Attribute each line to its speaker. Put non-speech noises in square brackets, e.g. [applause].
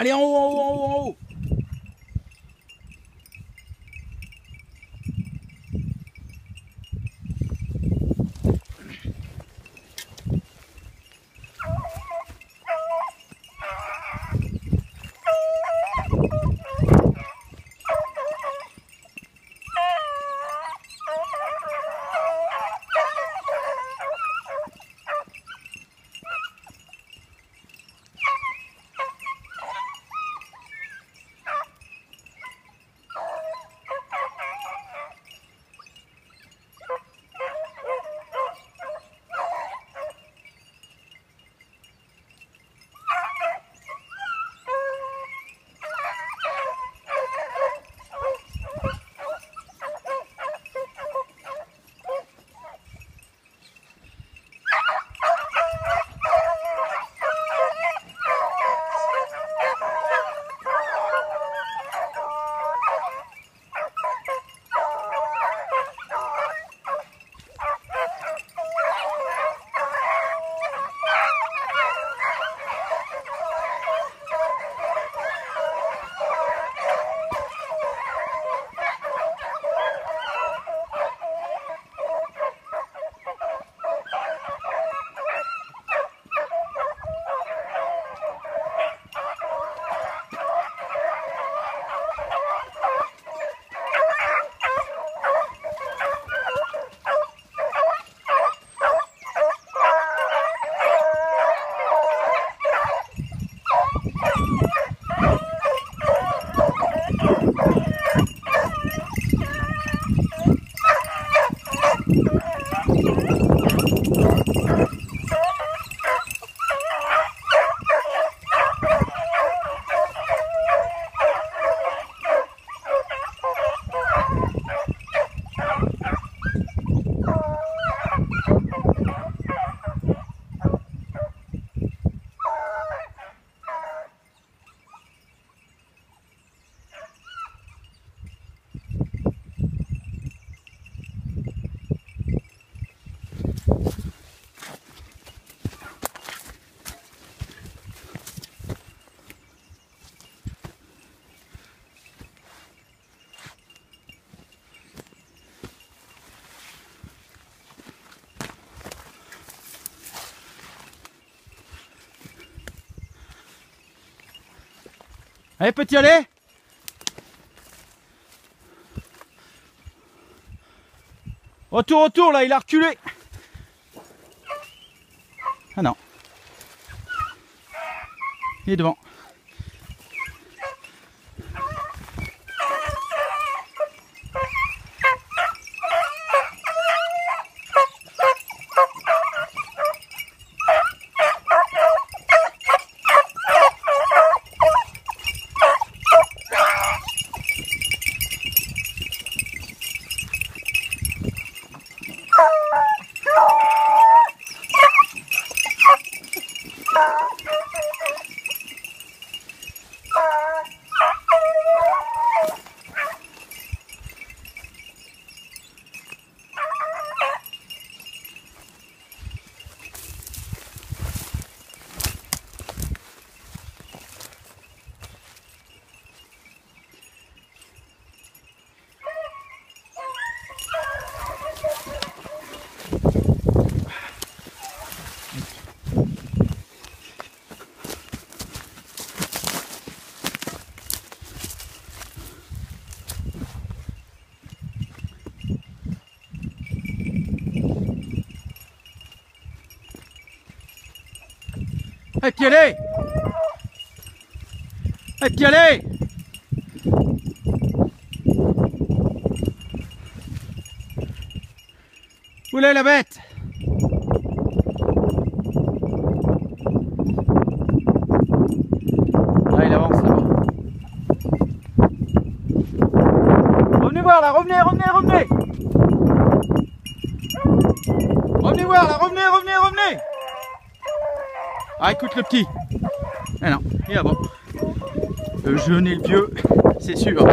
Speaker 1: Ali, au, au, au, au. Allez, petit, allez Retour, retour, là, il a reculé. Ah non. Il est devant. Et puis allez Et puis allez Où est la bête Ah il avance là-bas. Revenez revenez, revenez, revenez Revenez voir là, revenez, revenez, revenez ah écoute le petit Ah non, il est là-bas. Le jeune et le vieux, [laughs] c'est sûr.